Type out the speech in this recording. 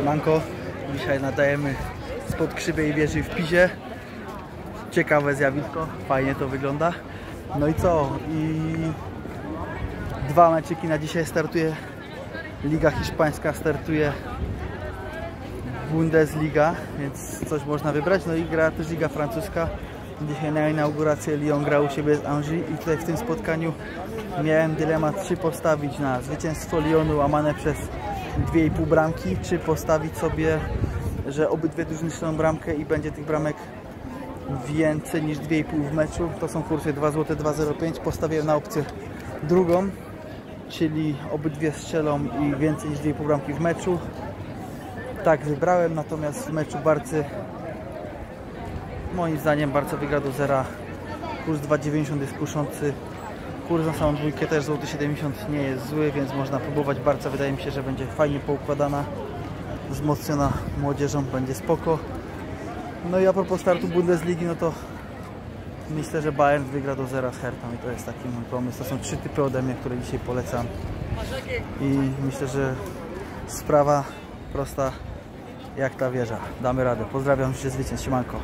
Siemanko, dzisiaj nadajemy spod krzywej wieży w Pizie. Ciekawe zjawisko, fajnie to wygląda. No i co? I dwa meczyki na dzisiaj startuje. Liga Hiszpańska startuje Bundesliga, więc coś można wybrać. No i gra też Liga Francuska. Dzisiaj na inaugurację Lyon grał u siebie z Angers i tutaj w tym spotkaniu miałem dylemat, czy postawić na zwycięstwo Lyonu łamane przez 2,5 bramki, czy postawić sobie, że obydwie drużyny strzelą bramkę i będzie tych bramek więcej niż 2,5 w meczu. To są kursy 2 zł 2,05. Postawiłem na opcję drugą, czyli obydwie strzelą i więcej niż 2,5 bramki w meczu. Tak wybrałem, natomiast w meczu Barcy moim zdaniem Barca wygra do zera. Kurs 2,90 jest kuszący. Kurs na samą dwójkę też złoty 70 nie jest zły, więc można próbować. Barca wydaje mi się, że będzie fajnie poukładana, wzmocniona młodzieżą, będzie spoko. No i a propos startu Bundesligi, no to myślę, że Bayern wygra do zera z Hertą i to jest taki mój pomysł. To są trzy typy ode mnie, które dzisiaj polecam i myślę, że sprawa prosta jak ta wieża. Damy radę. Pozdrawiam się zwycięstw. Siemanko.